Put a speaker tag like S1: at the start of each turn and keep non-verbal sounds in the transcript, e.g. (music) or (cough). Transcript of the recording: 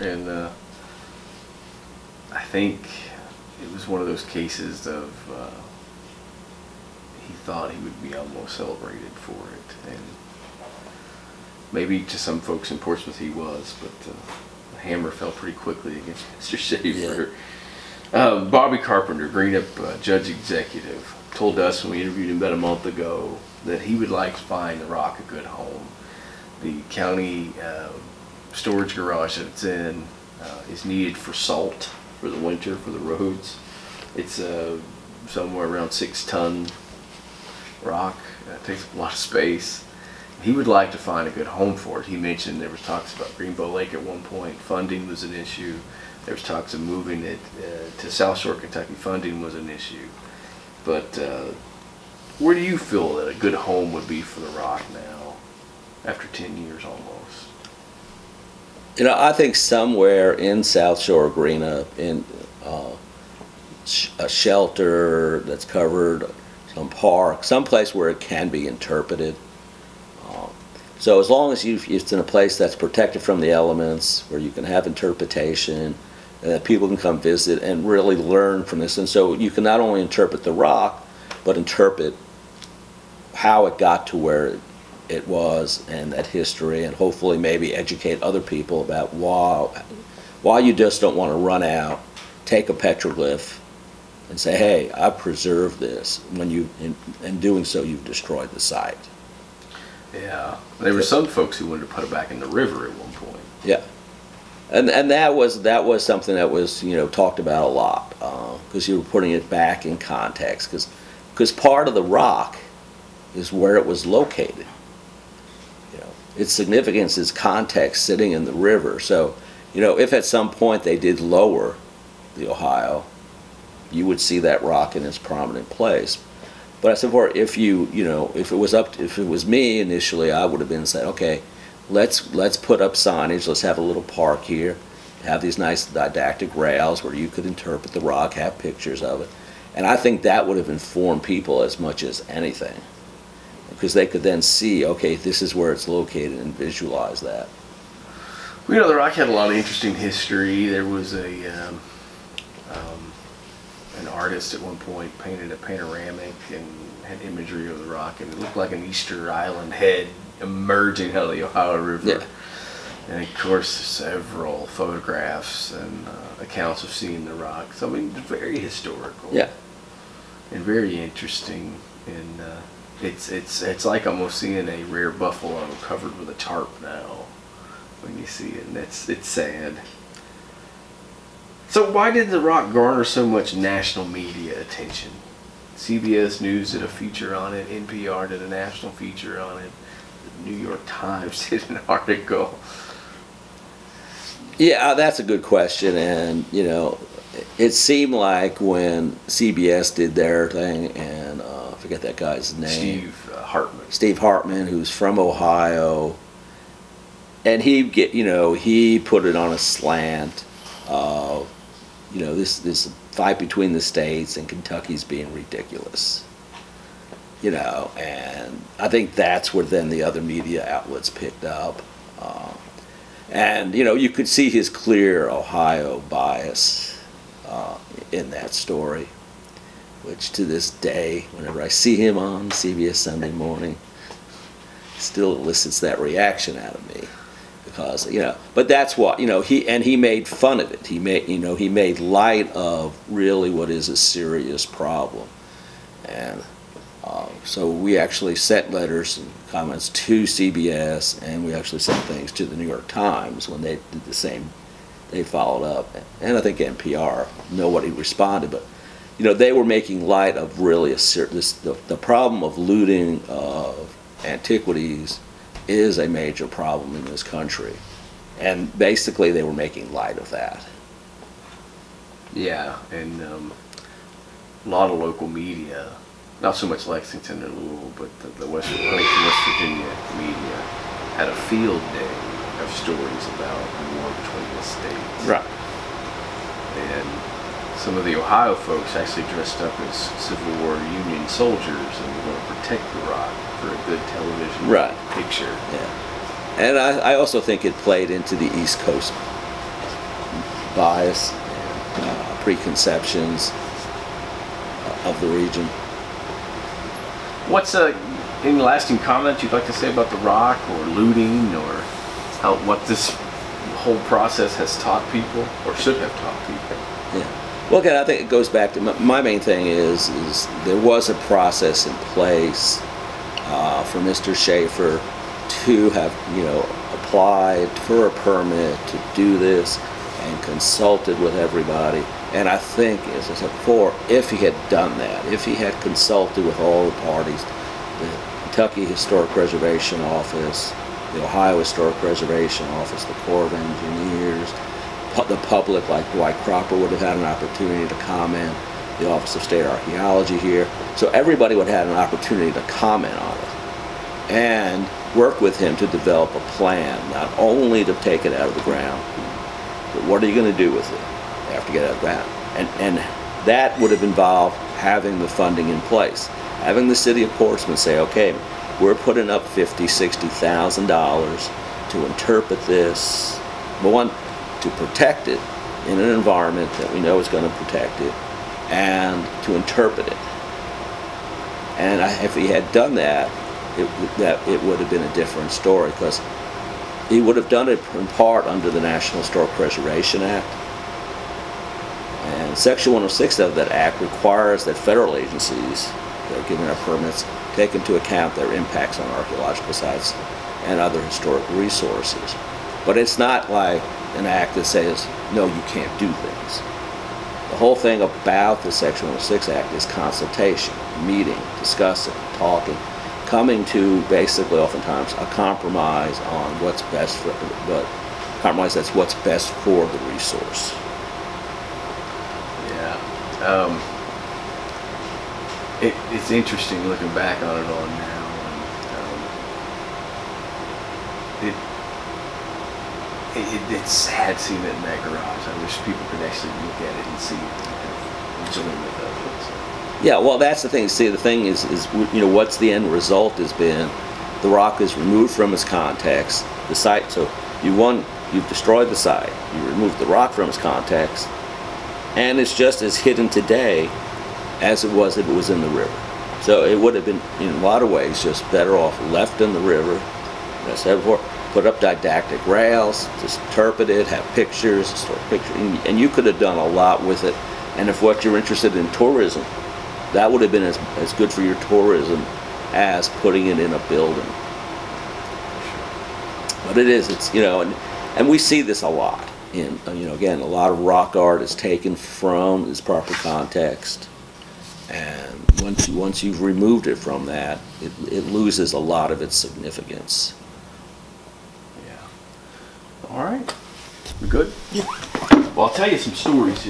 S1: and uh, I think it was one of those cases of uh, he thought he would be almost celebrated for it, and maybe to some folks in Portsmouth he was, but uh, the hammer fell pretty quickly against (laughs) Mr. Schaefer. Um, Bobby Carpenter, Greenup uh, Judge Executive, told us when we interviewed him about a month ago that he would like to find the rock a good home. The county uh, storage garage that it's in uh, is needed for salt for the winter for the roads. It's uh, somewhere around six ton rock. It takes up a lot of space. He would like to find a good home for it. He mentioned there was talks about Greenbo Lake at one point. Funding was an issue. There was talks of moving it uh, to South Shore, Kentucky. Funding was an issue. But uh, where do you feel that a good home would be for the rock now, after 10 years almost?
S2: You know, I think somewhere in South Shore Greenup, in uh, sh- a shelter that's covered, some park, someplace where it can be interpreted. Uh, so as long as you, it's in a place that's protected from the elements, where you can have interpretation, and that people can come visit and really learn from this. And so you can not only interpret the rock, but interpret how it got to where it was and that history and hopefully maybe educate other people about why why you just don't want to run out take a petroglyph and say hey i preserved this when you in, in doing so you've destroyed the site.
S1: Yeah, there were some folks who wanted to put it back in the river at one point.
S2: yeah. And and that was that was something that was you know talked about a lot uh, because you were putting it back in context because because part of the rock is where it was located its significance is context sitting in the river. So you know if at some point they did lower the ohio you would see that rock in its prominent place. But i said for if you you know if it was up to, if it was me initially i would have been said okay let's let's put up signage. Let's have a little park here. Have these nice didactic rails where you could interpret the rock have pictures of it. And i think that would have informed people as much as anything because they could then see okay this is where it's located and visualize that
S1: We know the rock had a lot of interesting history. There was a um, um, an artist at one point painted a panoramic and had imagery of the rock, and it looked like an Easter Island head emerging out of the Ohio River.
S2: Yeah.
S1: And of course, several photographs and uh, accounts of seeing the rock. So I mean, very historical.
S2: yeah
S1: and very interesting. And uh, it's it's it's like almost seeing a rare buffalo covered with a tarp now when you see it, and it's it's sad. So why did The Rock garner so much national media attention? CBS News did a feature on it. NPR did a national feature on it. The New York Times (laughs) did an article.
S2: Yeah, uh, that's a good question, and you know, it seemed like when CBS did their thing, and uh, forget that guy's name,
S1: Steve uh, Hartman.
S2: Steve Hartman, who's from Ohio, and he get you know he put it on a slant, uh, you know this this fight between the states and Kentucky's being ridiculous, you know, and I think that's where then the other media outlets picked up. Uh, and, you know, you could see his clear Ohio bias uh, in that story, which to this day, whenever I see him on CBS Sunday morning, still elicits that reaction out of me. Because, you know, but that's what, you know, he, and he made fun of it. He made, you know, he made light of really what is a serious problem. And uh, so we actually sent letters and comments to CBS, and we actually sent things to the New York Times when they did the same. They followed up, and I think NPR. Nobody responded, but you know they were making light of really a ser- this the, the problem of looting of antiquities is a major problem in this country, and basically they were making light of that.
S1: Yeah, and um, a lot of local media, not so much Lexington or Louisville, but the, the West, West Virginia media had a field day of stories about the war between the states.
S2: Right.
S1: And some of the Ohio folks actually dressed up as Civil War Union soldiers and were going to protect the rock for a good television
S2: Right.
S1: picture.
S2: Yeah. And I, I also think it played into the East Coast bias, and, uh, preconceptions of the region.
S1: What's uh, any lasting comment you'd like to say about the rock or looting or how what this whole process has taught people or should have taught people?
S2: Yeah. Well, again, I think it goes back to my, my main thing is is there was a process in place uh, for Mr. Schaefer to have you know applied for a permit to do this and consulted with everybody. And I think, as I said before, if he had done that, if he had consulted with all the parties, the Kentucky Historic Preservation Office, the Ohio Historic Preservation Office, the Corps of Engineers, the public, like Dwight Cropper, would have had an opportunity to comment, the Office of State Archaeology here. So everybody would have had an opportunity to comment on it and work with him to develop a plan, not only to take it out of the ground, but what are you going to do with it after you get out of ground? And, and that would have involved having the funding in place. Having the city of Portsmouth say, okay, we're putting up fifty, sixty thousand dollars to interpret this. But one, to protect it in an environment that we know is going to protect it, and to interpret it. And I, if he had done that, it, that it would have been a different story because he would have done it in part under the National Historic Preservation Act. And Section 106 of that act requires that federal agencies that are giving our permits take into account their impacts on archaeological sites and other historic resources. But it's not like an act that says, no, you can't do things. The whole thing about the Section 106 Act is consultation, meeting, discussing, talking, coming to basically oftentimes a compromise on what's best for, but compromise that's what's best for the resource.
S1: Yeah. Um, it, it's interesting looking back on it all now. And, um, it, it, it, it's sad seeing it in that garage. I wish people could actually look at it and see enjoyment of it.
S2: Yeah, well, that's the thing. See, the thing is, is you know, what's the end result has been? The rock is removed from its context. The site, so you one, you've destroyed the site. You removed the rock from its context, and it's just as hidden today as it was if it was in the river. So it would have been, in a lot of ways, just better off left in the river. As I said before, put up didactic rails, just interpret it, have pictures, and you could have done a lot with it. And if what you're interested in tourism, that would have been as, as good for your tourism as putting it in a building. But it is, it's, you know, and, and we see this a lot. In, uh, you know, again, a lot of rock art is taken from its proper context. And once, you, once you've removed it from that, it, it loses a lot of its significance.
S1: All right. We good? Yeah. Well, I'll tell you some stories.